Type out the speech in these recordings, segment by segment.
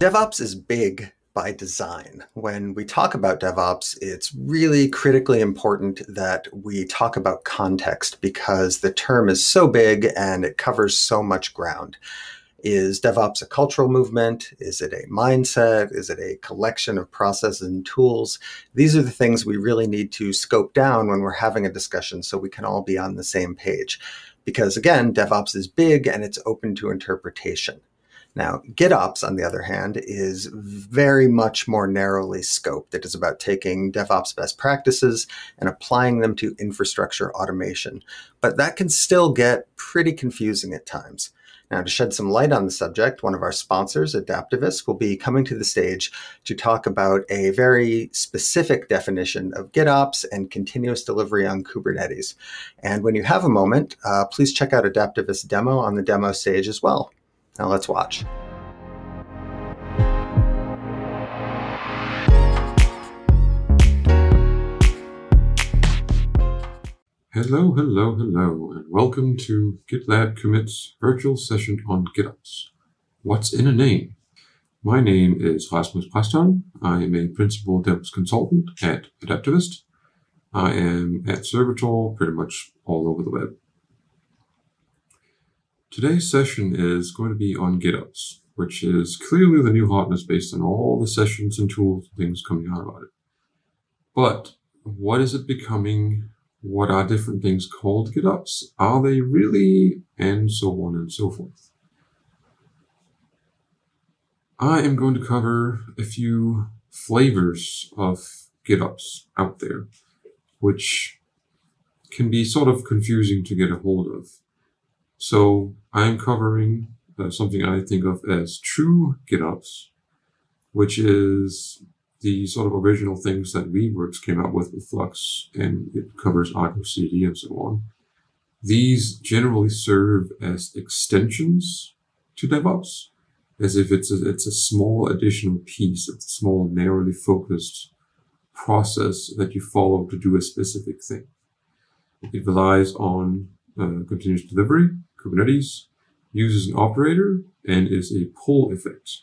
DevOps is big by design. When we talk about DevOps, it's really critically important that we talk about context because the term is so big and it covers so much ground. Is DevOps a cultural movement? Is it a mindset? Is it a collection of processes and tools? These are the things we really need to scope down when we're having a discussion so we can all be on the same page. Because again, DevOps is big and it's open to interpretation. Now, GitOps, on the other hand, is very much more narrowly scoped. It is about taking DevOps best practices and applying them to infrastructure automation. But that can still get pretty confusing at times. Now, to shed some light on the subject, one of our sponsors, Adaptavist, will be coming to the stage to talk about a very specific definition of GitOps and continuous delivery on Kubernetes. And when you have a moment, uh, please check out Adaptavist's demo on the demo stage as well. Now let's watch. Hello, hello, hello, and welcome to GitLab Commit's virtual session on GitOps. What's in a name? My name is Rasmus Praestholm. I am a principal DevOps consultant at Adaptavist. I am at Cervator pretty much all over the web. Today's session is going to be on GitOps, which is clearly the new hotness based on all the sessions and tools and things coming out about it. But what is it becoming? What are different things called GitOps? Are they really? And so on and so forth. I am going to cover a few flavors of GitOps out there, which can be sort of confusing to get a hold of. So I'm covering uh, something I think of as true GitOps, which is the sort of original things that Weaveworks came out with with Flux, and it covers Argo CD and so on. These generally serve as extensions to DevOps, as if it's a, it's a small additional piece, it's a small narrowly focused process that you follow to do a specific thing. It relies on uh, continuous delivery, Kubernetes, uses an operator, and is a pull effect.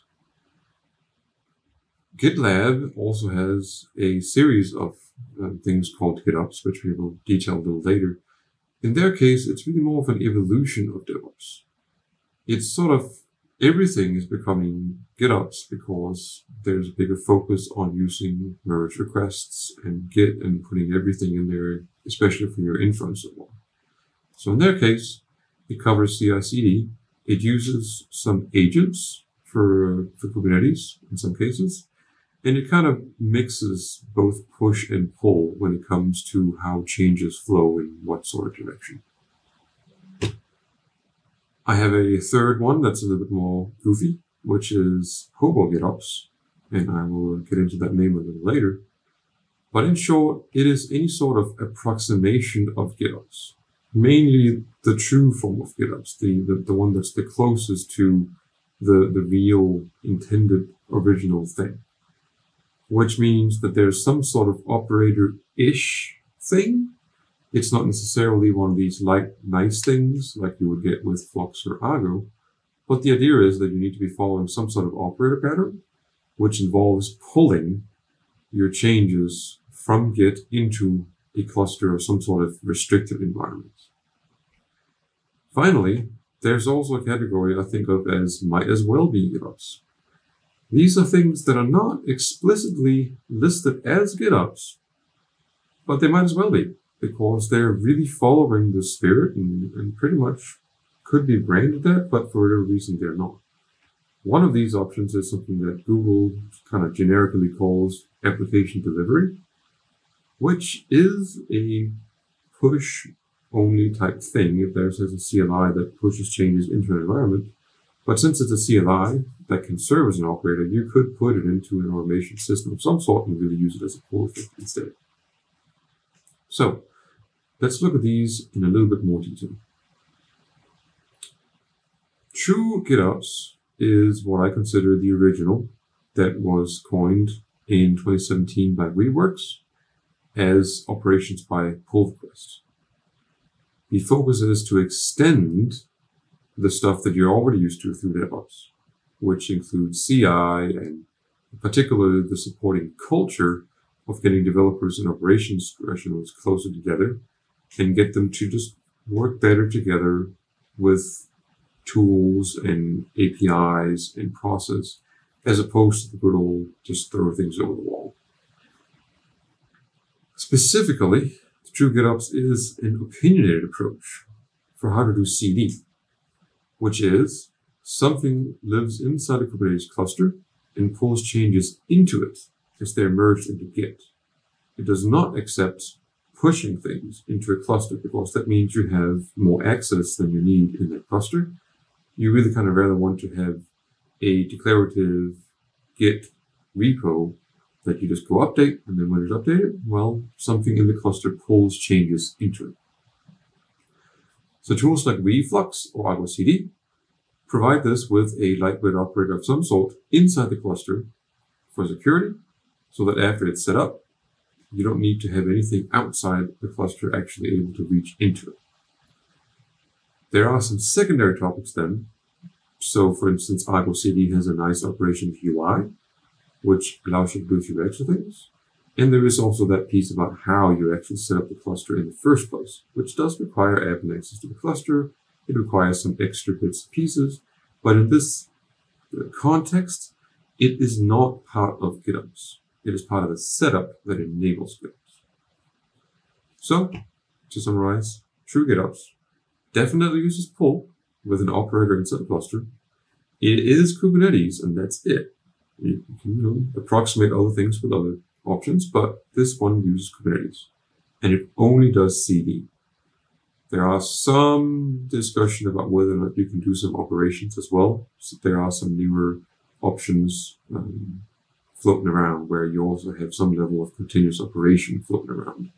GitLab also has a series of uh, things called GitOps, which we will detail a little later. In their case, it's really more of an evolution of DevOps. It's sort of everything is becoming GitOps because there's a bigger focus on using merge requests and Git and putting everything in there, especially for your on. So in their case, it covers CI/CD. It uses some agents for, for Kubernetes in some cases. And it kind of mixes both push and pull when it comes to how changes flow in what sort of direction. I have a third one that's a little bit more goofy, which is Hobo GitOps, and I will get into that name a little later. But in short, it is any sort of approximation of GitOps mainly the true form of GitOps, the, the, the one that's the closest to the, the real intended original thing. Which means that there's some sort of operator-ish thing. It's not necessarily one of these like nice things like you would get with Flux or Argo. But the idea is that you need to be following some sort of operator pattern, which involves pulling your changes from Git into a cluster or some sort of restricted environment. Finally, there's also a category I think of as might as well be GitOps. These are things that are not explicitly listed as GitOps, but they might as well be because they're really following the spirit and, and pretty much could be branded that, but for whatever reason they're not. One of these options is something that Google kind of generically calls application delivery, which is a push only type thing if there's, a CLI that pushes changes into an environment. But since it's a CLI that can serve as an operator, you could put it into an automation system of some sort and really use it as a pull effect instead. So let's look at these in a little bit more detail. True GitOps is what I consider the original that was coined in 2017 by Weaveworks as operations by pull request. The focus is to extend the stuff that you're already used to through DevOps. which includes CI and particularly the supporting culture of getting developers and operations professionals closer together and get them to just work better together with tools and APIs and process as opposed to the good old just throw things over the wall. Specifically, True GitOps is an opinionated approach for how to do CD, which is something lives inside a Kubernetes cluster and pulls changes into it as they're merged into Git. It does not accept pushing things into a cluster because that means you have more access than you need in that cluster. You really kind of rather want to have a declarative Git repo that you just go update, and then when it's updated, well, something in the cluster pulls changes into it. So tools like Reflux or Argo CD provide this with a lightweight operator of some sort inside the cluster for security, so that after it's set up, you don't need to have anything outside the cluster actually able to reach into it. There are some secondary topics then. So for instance, Argo CD has a nice operation UI, which allows you to do a extra things. And there is also that piece about how you actually set up the cluster in the first place, which does require admin access to the cluster. It requires some extra bits and pieces. But in this uh, context, it is not part of GitOps. It is part of the setup that enables GitOps. So, to summarize, true GitOps definitely uses pull with an operator inside the cluster. It is Kubernetes, and that's it. You can you know, approximate other things with other options, but this one uses Kubernetes. And it only does CD. There are some discussion about whether or not you can do some operations as well. So there are some newer options um, floating around where you also have some level of continuous operation floating around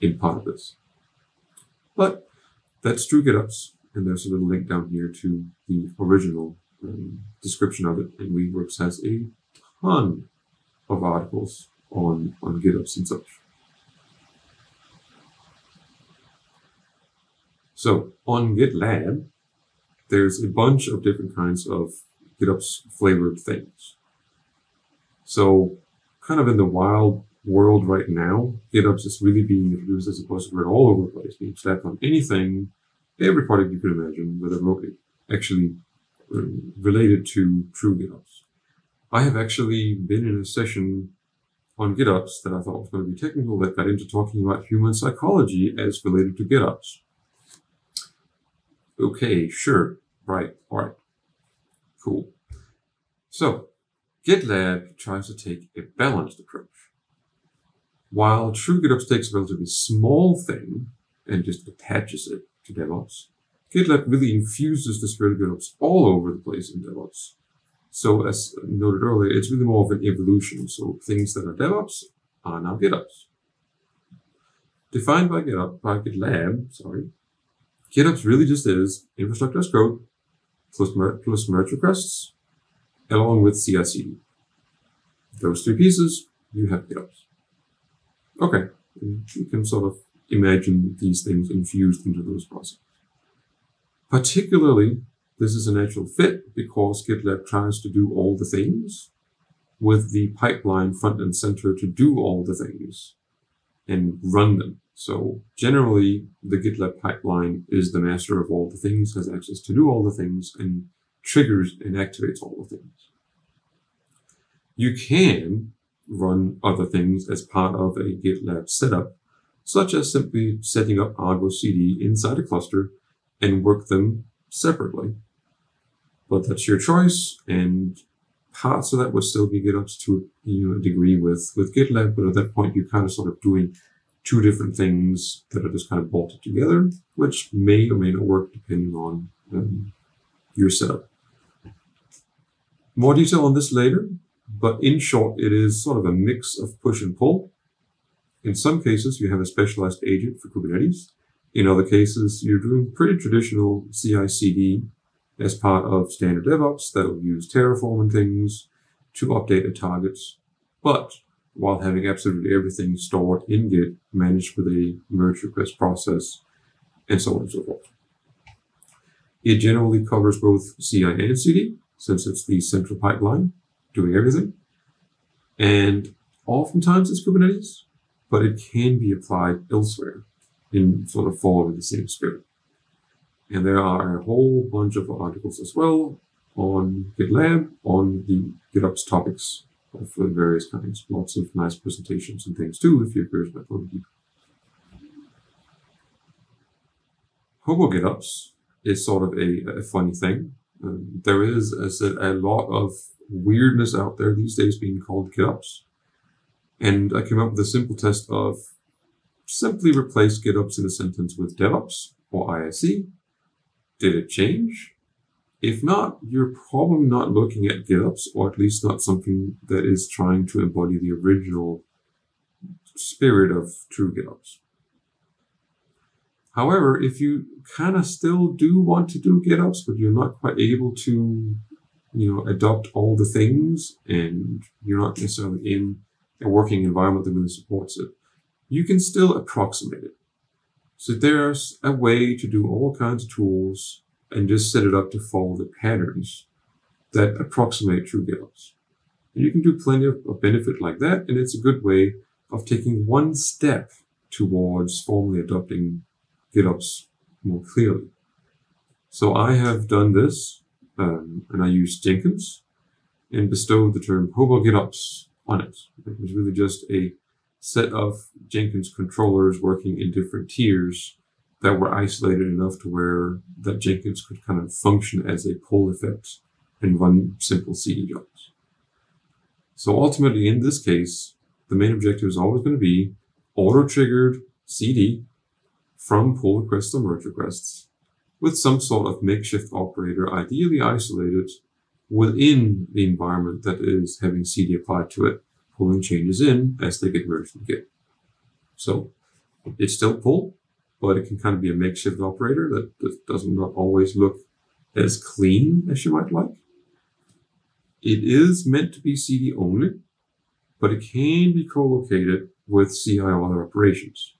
in part of this. But that's true GitOps, and there's a little link down here to the original um, description of it. And Weaveworks has a ton of articles on, on GitOps and such. So on GitLab, there's a bunch of different kinds of GitOps flavored things. So kind of in the wild world right now, GitOps is really being introduced as a buzzword all over the place, being slapped on anything, every product you could imagine with remotely actually Uh, related to true GitOps. I have actually been in a session on GitOps that I thought was going to be technical that got into talking about human psychology as related to GitOps. Okay, sure, right, all right, cool. So, GitLab tries to take a balanced approach. While True GitOps takes a relatively small thing and just attaches it to DevOps, GitLab really infuses the spirit of GitOps all over the place in DevOps. So as noted earlier, it's really more of an evolution. So things that are DevOps are now GitOps. Defined by GitOps, by GitLab, sorry, GitOps really just is infrastructure as code plus, mer plus merge requests along with CI/CD. Those three pieces, you have GitOps. Okay, you can sort of imagine these things infused into those processes. Particularly, this is a natural fit because GitLab tries to do all the things with the pipeline front and center to do all the things and run them. So generally, the GitLab pipeline is the master of all the things, has access to do all the things, and triggers and activates all the things. You can run other things as part of a GitLab setup, such as simply setting up Argo CD inside a cluster and work them separately. But that's your choice, and parts of that would still be GitOps to you know, a degree with, with GitLab, but at that point you're kind of sort of doing two different things that are just kind of bolted together, which may or may not work depending on um, your setup. More detail on this later, but in short, it is sort of a mix of push and pull. In some cases, you have a specialized agent for Kubernetes. In other cases, you're doing pretty traditional CI/CD as part of standard DevOps that will use Terraform and things to update a target, but while having absolutely everything stored in Git, managed with a merge request process, and so on and so forth. It generally covers both CI and CD, since it's the central pipeline doing everything. And oftentimes it's Kubernetes, but it can be applied elsewhere in sort of following the same spirit. And there are a whole bunch of articles as well on GitLab on the GitOps topics of various kinds. Lots of nice presentations and things too, if you're curious about going deeper. Hobo GitOps is sort of a, a funny thing. Um, there is, as I said, a lot of weirdness out there these days being called GitOps. And I came up with a simple test of simply replace GitOps in a sentence with DevOps or IAC. Did it change? If not, you're probably not looking at GitOps, or at least not something that is trying to embody the original spirit of true GitOps. However, if you kind of still do want to do GitOps, but you're not quite able to, you know, adopt all the things and you're not necessarily in a working environment that really supports it, you can still approximate it. So there's a way to do all kinds of tools and just set it up to follow the patterns that approximate true GitOps. And you can do plenty of, of benefit like that, and it's a good way of taking one step towards formally adopting GitOps more clearly. So I have done this, um, and I used Jenkins and bestowed the term Hobo GitOps on it. It was really just a set of Jenkins controllers working in different tiers that were isolated enough to where that Jenkins could kind of function as a pull effect and run simple CD jobs. So ultimately, in this case, the main objective is always going to be auto-triggered CD from pull requests or merge requests with some sort of makeshift operator, ideally isolated within the environment that is having CD applied to it, pulling changes in as they get merged Git. So it's still pull, but it can kind of be a makeshift operator that, that doesn't always look as clean as you might like. It is meant to be CD only, but it can be co-located with CI or other operations.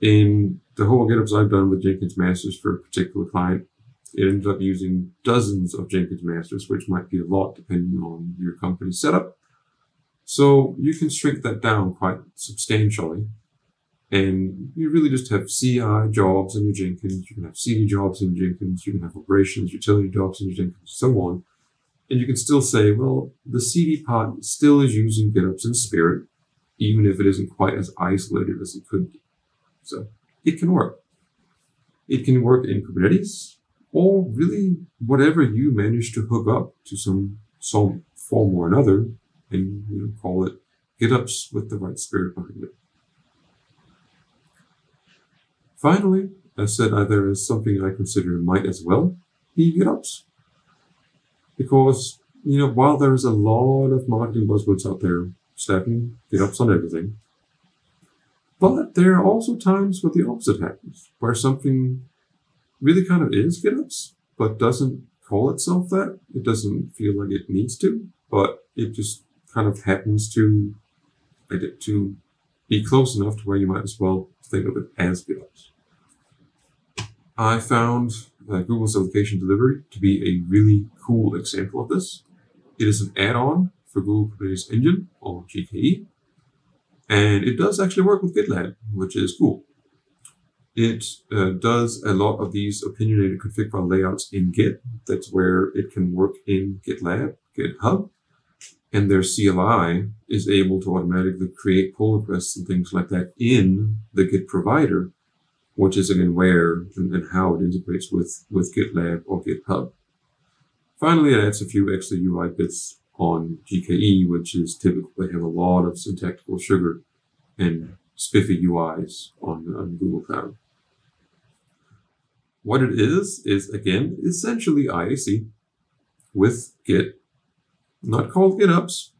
In the hobo GitOps I've done with Jenkins masters for a particular client, it ended up using dozens of Jenkins masters, which might be a lot depending on your company's setup. So you can shrink that down quite substantially and you really just have CI jobs in your Jenkins. You can have CD jobs in Jenkins. You can have operations, utility jobs in your Jenkins, so on. And you can still say, well, the CD part still is using GitOps in spirit, even if it isn't quite as isolated as it could be. So it can work. It can work in Kubernetes or really whatever you manage to hook up to some, some form or another and you know, call it GitOps with the right spirit behind it. Finally, I said uh, there is something I consider might as well be GitOps. Because, you know, while there is a lot of marketing buzzwords out there stacking GitOps on everything, but there are also times where the opposite happens, where something really kind of is GitOps, but doesn't call itself that. It doesn't feel like it needs to, but it just kind of happens to, to be close enough to where you might as well think of it as GitOps. I found uh, Google's Application Delivery to be a really cool example of this. It is an add-on for Google Kubernetes Engine or GKE, and it does actually work with GitLab, which is cool. It uh, does a lot of these opinionated config file layouts in Git. That's where it can work in GitLab, GitHub, and their CLI is able to automatically create pull requests and things like that in the Git provider, which is again where and, and how it integrates with, with GitLab or GitHub. Finally, it adds a few extra UI bits on GKE, which is typically have a lot of syntactical sugar and spiffy UIs on, on Google Cloud. What it is, is again, essentially IAC with Git not called GitOps.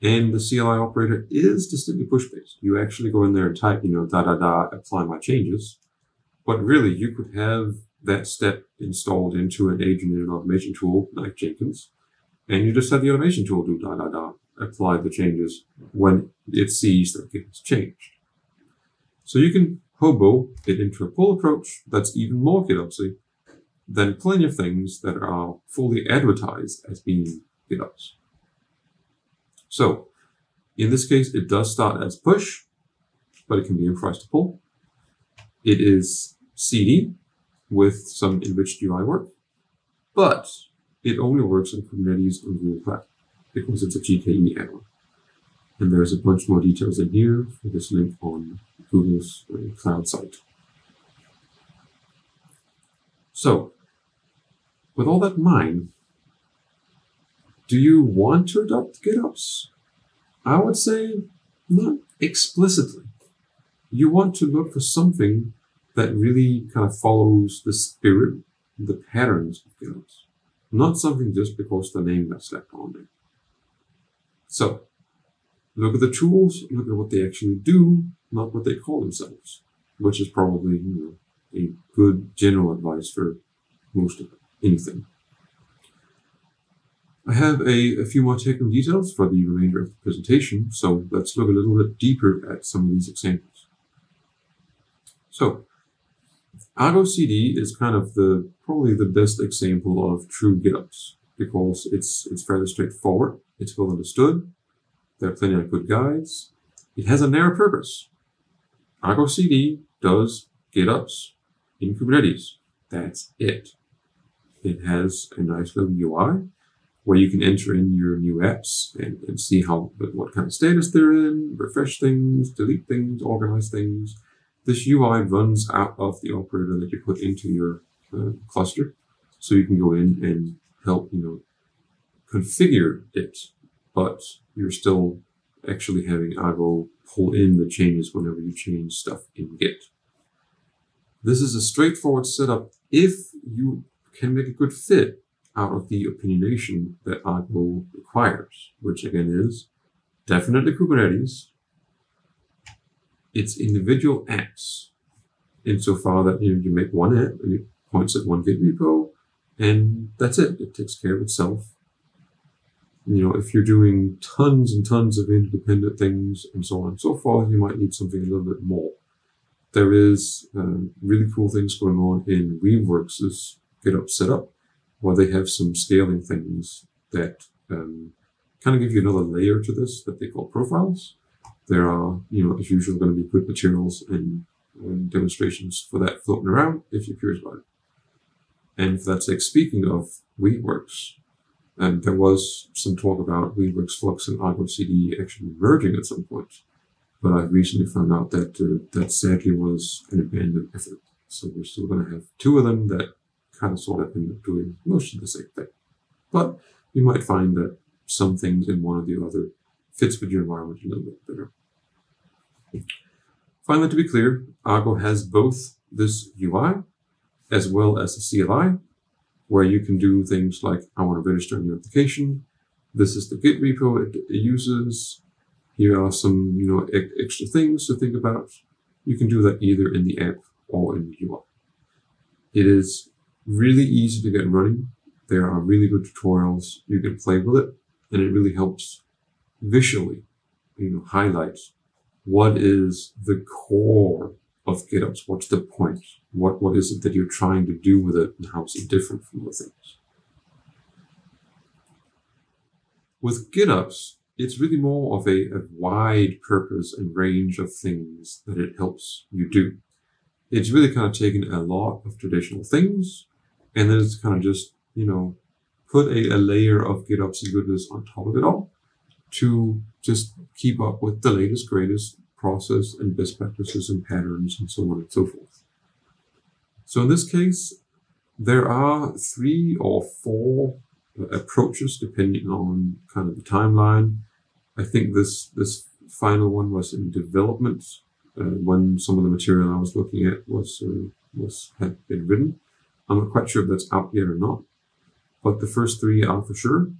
And the CLI operator is distinctly push-based. You actually go in there and type, you know, da da da, apply my changes. But really, you could have that step installed into an agent in an automation tool like Jenkins, and you just have the automation tool do da da da, apply the changes when it sees that it has changed. So you can hobo it into a pull approach that's even more GitOpsy, than plenty of things that are fully advertised as being GitOps. So in this case, it does start as push, but it can be improvised to pull. It is CD with some enriched UI work, but it only works in Kubernetes on Google Cloud because it's a GKE add-on. And there's a bunch more details in here for this link on Google's uh, cloud site. So, with all that in mind, do you want to adopt GitOps? I would say not explicitly. You want to look for something that really kind of follows the spirit, the patterns of GitOps, not something just because the name got slapped on there. So, look at the tools, look at what they actually do, not what they call themselves, which is probably you know, a good general advice for most of anything. I have a, a, few more technical details for the remainder of the presentation, so let's look a little bit deeper at some of these examples. So, Argo CD is kind of the probably the best example of true GitOps because it's it's fairly straightforward, it's well understood, there are plenty of good guides, it has a narrow purpose. Argo CD does GitOps in Kubernetes. That's it. It has a nice little UI where you can enter in your new apps and, and see how what kind of status they're in, refresh things, delete things, organize things. This UI runs out of the operator that you put into your uh, cluster, so you can go in and help you know configure it, but you're still actually having Argo pull in the changes whenever you change stuff in Git. This is a straightforward setup if you can make a good fit out of the opinionation that Argo requires, which again is definitely Kubernetes. It's individual apps insofar that you, know, you make one app and it points at one Git repo and that's it. It takes care of itself. You know, if you're doing tons and tons of independent things and so on and so forth, you might need something a little bit more. There is um, really cool things going on in Weaveworks' GitOps setup, where they have some scaling things that um, kind of give you another layer to this that they call profiles. There are, you know, as usual, going to be good materials and, and demonstrations for that floating around if you're curious about it. And for that sake, speaking of Weaveworks, and there was some talk about Weaveworks Flux and Argo CD actually merging at some point. But I recently found out that uh, that sadly was an abandoned effort. So we're still going to have two of them that kind of sort of end up doing most of the same thing. But you might find that some things in one or the other fits with your environment a little bit better. Finally, to be clear, Argo has both this UI as well as a CLI, where you can do things like, I want to register a new application. This is the Git repo it, it uses. Here are some, you know, e extra things to think about. You can do that either in the app or in the UI. It is really easy to get running. There are really good tutorials. You can play with it and it really helps visually, you know, highlight what is the core of GitOps? What's the point? What, what is it that you're trying to do with it and how is it different from other things? With GitOps, it's really more of a, a wide purpose and range of things that it helps you do. It's really kind of taken a lot of traditional things and then it's kind of just, you know, put a, a layer of GitOps and goodness on top of it all to just keep up with the latest, greatest process and best practices and patterns and so on and so forth. So in this case, there are three or four approaches depending on kind of the timeline. I think this this final one was in development uh, when some of the material I was looking at was uh, was had been written. I'm not quite sure if that's out yet or not, but the first three are for sure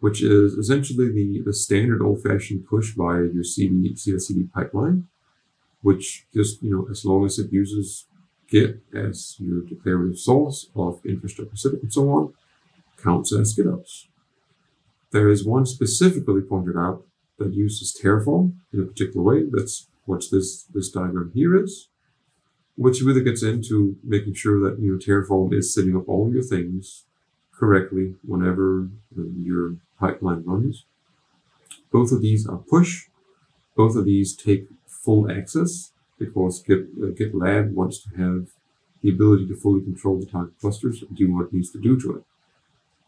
which is essentially the, the standard old fashioned push via your CD, CI/CD pipeline, which just, you know, as long as it uses Git as your declarative source of infrastructure setup and so on, counts as GitOps. There is one specifically pointed out that uses Terraform in a particular way. That's what this, this diagram here is. Which really gets into making sure that you know Terraform is setting up all your things correctly whenever your pipeline runs. Both of these are push. Both of these take full access because Git, uh, GitLab wants to have the ability to fully control the target clusters and do what it needs to do to it.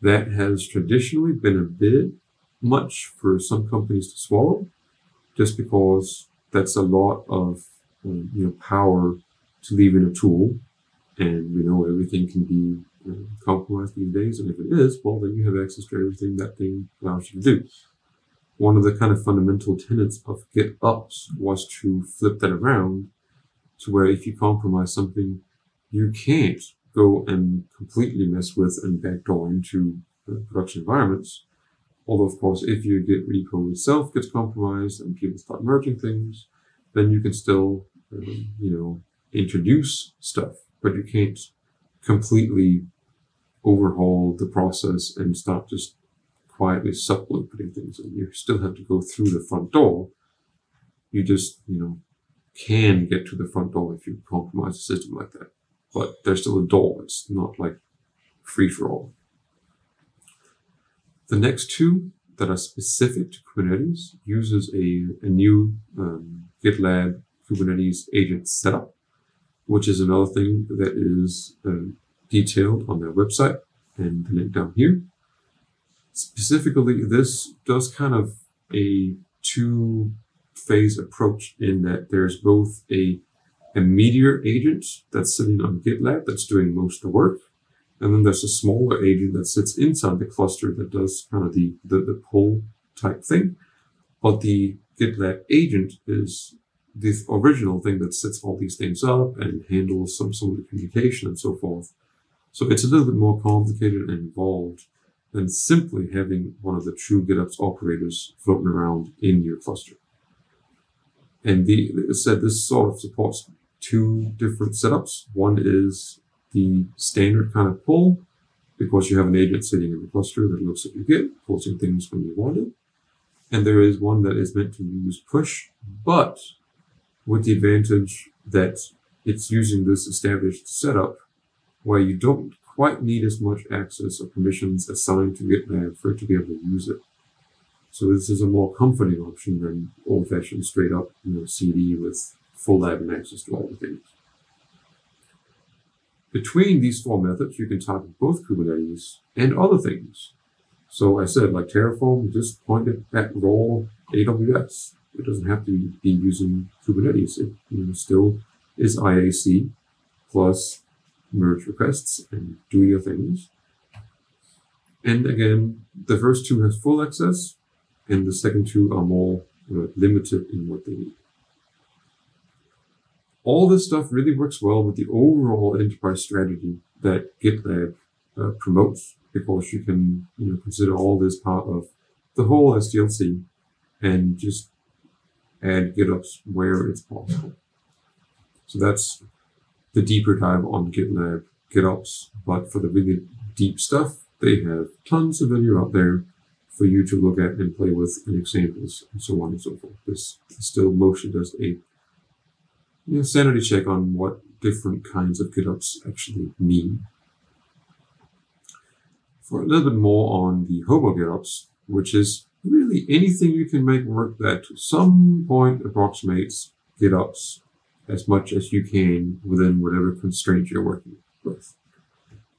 That has traditionally been a bit much for some companies to swallow, just because that's a lot of um, you know power to leave in a tool, and we know everything can be compromised these days. And if it is, well, then you have access to everything that thing allows you to do. One of the kind of fundamental tenets of GitOps was to flip that around to where if you compromise something, you can't go and completely mess with and backdoor into production environments. Although, of course, if your Git repo itself gets compromised and people start merging things, then you can still, um, you know, introduce stuff, but you can't completely overhaul the process and stop just quietly sublooping putting things in. You still have to go through the front door. You just, you know, can get to the front door if you compromise a system like that. But there's still a door. It's not like free for all. The next two that are specific to Kubernetes uses a, a new um, GitLab Kubernetes agent setup, which is another thing that is uh, detailed on their website and the link down here. Specifically, this does kind of a two phase approach in that there's both a, a meteor agent that's sitting on GitLab that's doing most of the work, and then there's a smaller agent that sits inside the cluster that does kind of the, the, the pull type thing. But the GitLab agent is the original thing that sets all these things up and handles some, some of communication and so forth. So it's a little bit more complicated and involved than simply having one of the true GitOps operators floating around in your cluster. And the, it said this sort of supports two different setups. One is the standard kind of pull because you have an agent sitting in the cluster that looks at your Git, pulling things when you want it. And there is one that is meant to use push, but with the advantage that it's using this established setup where you don't quite need as much access or permissions assigned to GitLab for it to be able to use it. So this is a more comforting option than old-fashioned straight up you know, CD with full admin access to all the things. Between these four methods, you can target both Kubernetes and other things. So I said, like Terraform, just point it at role AWS. It doesn't have to be using Kubernetes. It you know, still is IAC plus merge requests and do your things. And again, the first two has full access, and the second two are more uh, limited in what they need all this stuff really works well with the overall enterprise strategy that GitLab uh, promotes because you can you know consider all this part of the whole SDLC and just add GitOps where it's possible. So that's the deeper dive on GitLab GitOps. But for the really deep stuff, they have tons of video out there for you to look at and play with and examples and so on and so forth. This still mostly does a you know, sanity check on what different kinds of GitOps actually mean. For a little bit more on the Hobo GitOps, which is really anything you can make work that to some point approximates GitOps as much as you can within whatever constraint you're working with.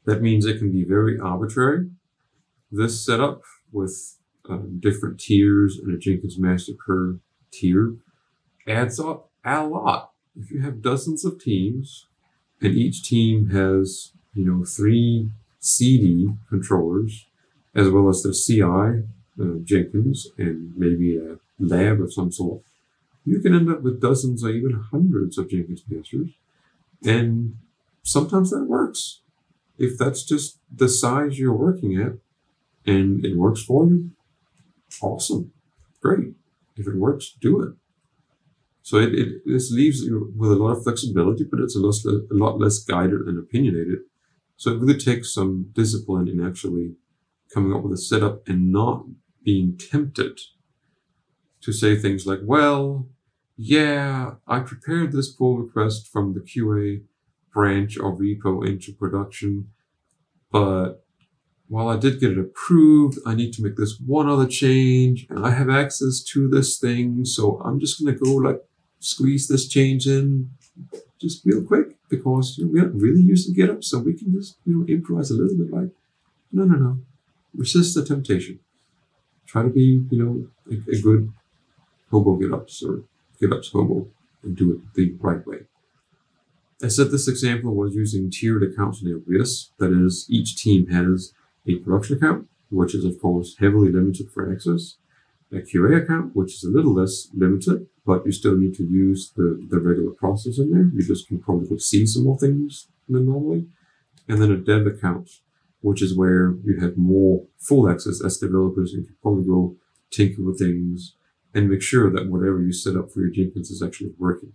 That means it can be very arbitrary. This setup with um, different tiers and a Jenkins master per tier adds up a lot if you have dozens of teams and each team has, you know, three CD controllers as well as the CI, uh, Jenkins, and maybe a lab of some sort, you can end up with dozens or even hundreds of Jenkins masters. And sometimes that works. If that's just the size you're working at and it works for you, awesome. Great. If it works, do it. So it, it this leaves you with a lot of flexibility, but it's a a lot less guided and opinionated. So it really takes some discipline in actually coming up with a setup and not being tempted to say things like, well, yeah, I prepared this pull request from the QA branch of repo into production, but while I did get it approved, I need to make this one other change and I have access to this thing. So I'm just going to go like squeeze this change in just real quick because you know, we're not really used to GitHub. So we can just, you know, improvise a little bit like, no, no, no, resist the temptation. Try to be, you know, a, a good hobo GitOps or GitOps hobo and do it the right way. I said this example was using tiered accounts in AWS. That is, each team has a production account, which is of course heavily limited for access, a QA account, which is a little less limited, but you still need to use the, the regular process in there. You just can probably see some more things than normally. And then a dev account, which is where you have more full access as developers and can probably go tinker with things and make sure that whatever you set up for your Jenkins is actually working.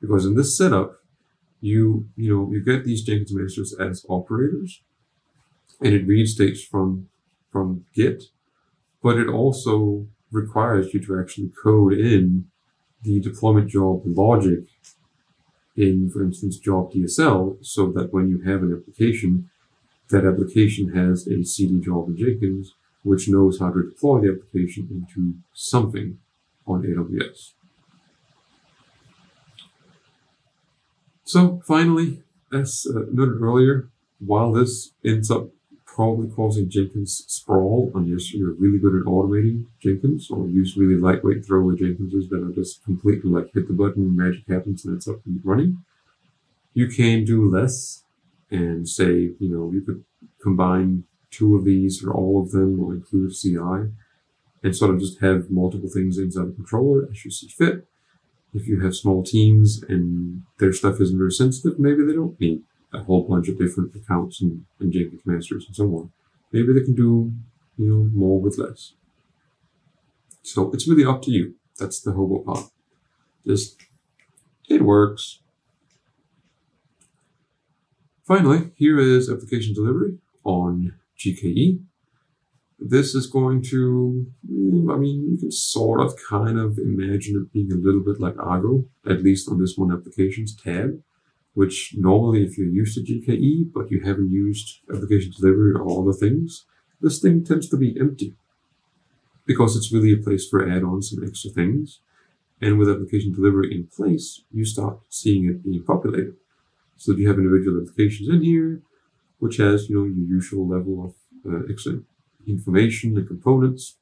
Because in this setup, you, you know, you get these Jenkins masters as operators and it reads from, from Git, but it also requires you to actually code in the deployment job logic in, for instance, job DSL, so that when you have an application, that application has a CD in Jenkins, which knows how to deploy the application into something on AWS. So finally, as uh, noted earlier, while this ends up probably causing Jenkins sprawl unless you're really good at automating Jenkins or use really lightweight throwaway Jenkinses that are just completely like hit the button, magic happens, and it's up and running. You can do less and say, you know, you could combine two of these or all of them or include CI and sort of just have multiple things inside the controller as you see fit. If you have small teams and their stuff isn't very sensitive, maybe they don't need a whole bunch of different accounts and, and Jenkins masters and so on. Maybe they can do, you know, more with less. So it's really up to you. That's the hobo part. Just, it works. Finally, here is application delivery on GKE. This is going to, mm, I mean, you can sort of kind of imagine it being a little bit like Argo, at least on this one application's tab which normally if you're used to GKE, but you haven't used application delivery or all the things, this thing tends to be empty because it's really a place for add-ons and extra things. And with application delivery in place, you start seeing it being populated. So you have individual applications in here, which has, you know, your usual level of uh, information and components.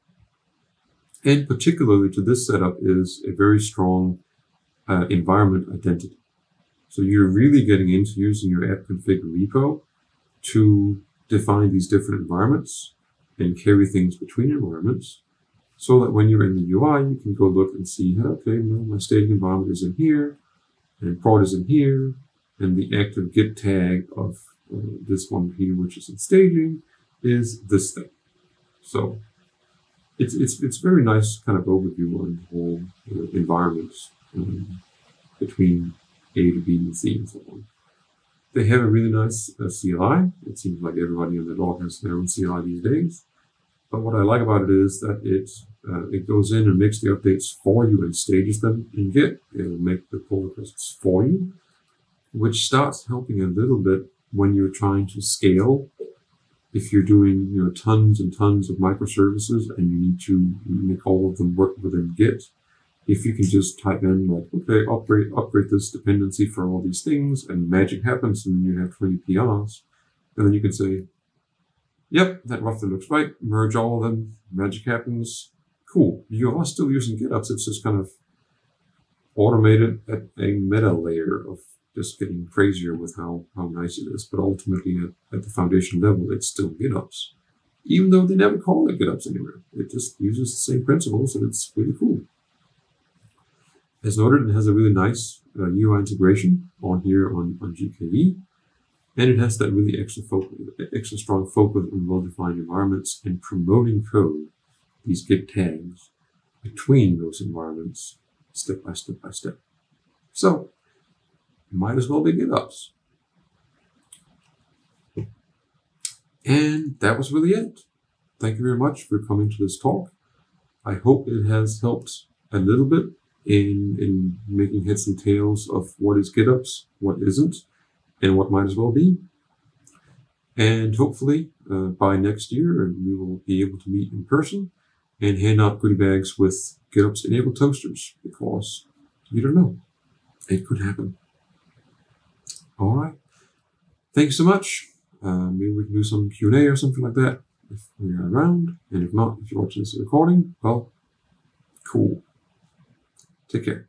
And particularly to this setup is a very strong uh, environment identity. So you're really getting into using your app config repo to define these different environments and carry things between environments so that when you're in the UI, you can go look and see, okay, well, my staging environment is in here and prod is in here and the active git tag of uh, this one here, which is in staging, is this thing. So it's, it's, it's very nice kind of overview on the whole uh, environment um, between a to B and C and so on. They have a really nice uh, CLI. It seems like everybody in the log has their own CLI these days. But what I like about it is that it uh, it goes in and makes the updates for you and stages them in Git. It'll make the pull requests for you, which starts helping a little bit when you're trying to scale. If you're doing you know tons and tons of microservices and you need to make all of them work within Git, if you can just type in like, okay, upgrade, upgrade this dependency for all these things and magic happens and then you have 20 PRs. And then you can say, yep, that roughly looks right. Merge all of them. Magic happens. Cool. You are still using GitOps. It's just kind of automated at a meta layer of just getting crazier with how, how nice it is. But ultimately at, at the foundation level, it's still GitOps. Even though they never call it GitOps anywhere. It just uses the same principles and it's really cool. As noted, it has a really nice uh, UI integration on here on, on GKE. And it has that really extra focus, extra strong focus on well-defined environments and promoting code, these Git tags, between those environments, step by step by step. So, might as well be GitOps. And that was really it. Thank you very much for coming to this talk. I hope it has helped a little bit in in making heads and tails of what is GitOps, what isn't, and what might as well be. And hopefully, uh, by next year, we will be able to meet in person and hand out goodie bags with GitOps enabled toasters because you don't know. It could happen. All right. Thank you so much. Uh, maybe we can do some Q&A or something like that if we are around. And if not, if you're watching this recording, well, cool. Take care.